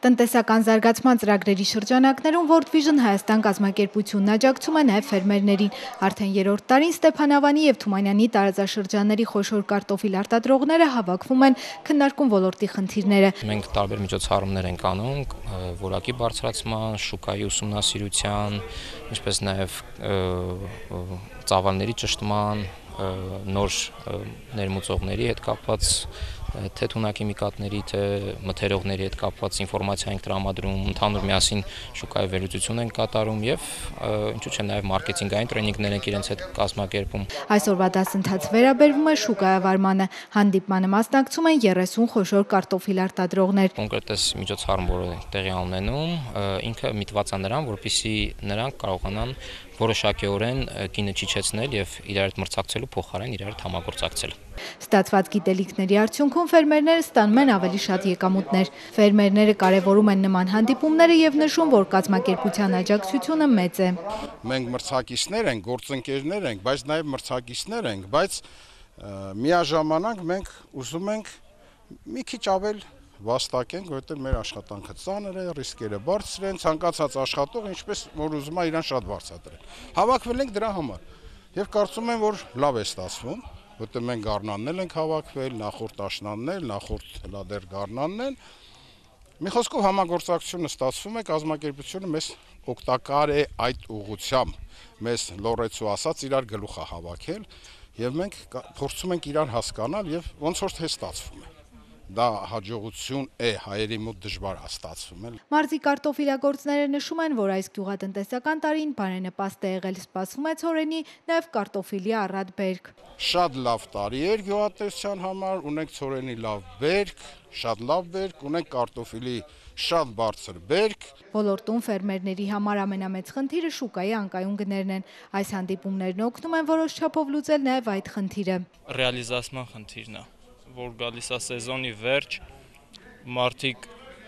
Տնտեսական զարգացման ծրագրերի շրջանակներում World Vision Հայաստան կազմակերպությունն աջակցում է նաև ֆերմերներին։ Արդեն երրորդ տարին Ստեփանավանի եւ Թումանյանի տարածաշրջանների խոշոր կարտոֆիլ արտադրողները հավաքվում են, քննարկում ոլորտի խնդիրները։ Մենք տարբեր միջոցառումներ ենք անում որակի բարձրացման, շուկայի ուսումնասիրության, ինչպես նաև ծավալների ճշտման, նոր ներմուծողների հետ կապված թե թունաքիմիկատների, թե մթերողների հետ կապված ինֆորմացիա ենք տրամադրում, ընդհանուր միասին շուկայի վերլուծություն ենք կատարում եւ ինչու՞ չէ նաեւ մարքեթինգային տրեյնինգներ ենք իրենց հետ կազմակերպում։ Այսօրվա դասընթաց վերաբերվում է շուկայավարմանը։ Հանդիպմանը մասնակցում են 30 խոշոր կարտոֆիլ արտադրողներ։ Կոնկրետ այս միջոցառում, որը տեղի ունենում, ինքը միտված է նրան, որպեսզի նրանք կարողանան որոշակիորեն գինը չիջեցնել եւ իրար հետ մրցակցելու փոխարեն իրար համագործակցել։ Ստացված գիտելիքների արդյունքում ֆերմերները ստանում են ավելի շատ եկամուտներ։ Ֆերմերները կարևորում են նման հանդիպումները եւ նշում, որ կազմակերպության աջակցությունը մեծ է։ Մենք մրցակիցներ ենք, գործընկերներ ենք, բայց նաեւ մրցակիցներ ենք, բայց միաժամանակ մենք ուզում ենք մի քիչ ավել վաստակենք, որովհետեւ մեր աշխատանքը ծանր է, ռիսկերը բարձր են, ցանկացած աշխատող ինչպես որ ուզում է իրան շատ բարձրացնել։ Հավաքվել ենք դրա համար եւ կարծում եմ, որ լավ է ստացվում որտեղ մենք գառնաննել ենք հավաքվել, նախորդ աշնաններ, նախորդ հլադեր գառնանն են։ Մի խոսքով համագործակցությունը ստացվում է, կազմակերպությունը մեզ օգտակար է այդ ուղությամբ։ Մեզ լորեցու ասած իրար գլուխը հավաքել եւ մենք փորձում ենք իրար հասկանալ եւ ոնց որ թե ստացվում է դա հաջողություն է հայերի մոտ դժվար է ստացվում էլ։ Մարզի կարտոֆիլագործները նշում են, որ այս գյուղատնտեսական տարին բարենպաստ է եղել, սպասվում է ցորենի նաև կարտոֆիլի առատ բերք։ Շատ լավ տարի էր գյուղատնտեսության համար, ունենք ցորենի լավ բերք, շատ լավ բերք, ունենք կարտոֆիլի շատ բարձր բերք։ Ոլորտում ֆերմերների համար ամենամեծ խնդիրը շուկայի անկայուն գներն են։ Այս հանդիպումներն օգնում են որոշ չափով լուծել նաև այդ խնդիրը։ Ռեալիզացման խնդիրն է որ գալիս է սեզոնի վերջ, մարդիկ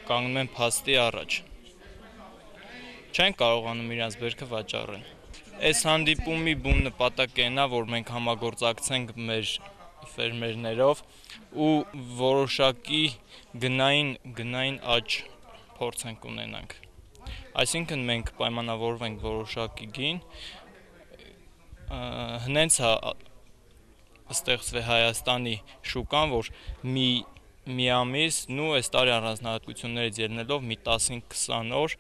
կանգնում են փաստի առաջ։ Չեն կարողանում իրենց բերքը վաճառել։ Այս հանդիպումի բուն նպատակը նա, որ մենք համագործակցենք մեր ֆերմերներով ու որոշակի գնային գնային աճ փորձենք ունենանք։ Այսինքն մենք պայմանավորվենք որոշակի գին, հնենց ստեղծվի Հայաստանի շուկան, որ մի մի ամիս, նու այս տարի առանձնահատկություններից ելնելով մի 15-20 օր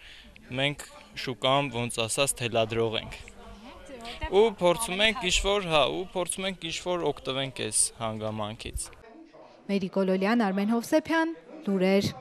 մենք շուկան ոնց ասած թելադրող ենք ու փորձում ենք ինչ-որ, հա, ու փորձում ենք ինչ-որ օգտվենք այս հանգամանքից։ Մերիկոլոլյան, Արմեն Հովսեփյան, լուրեր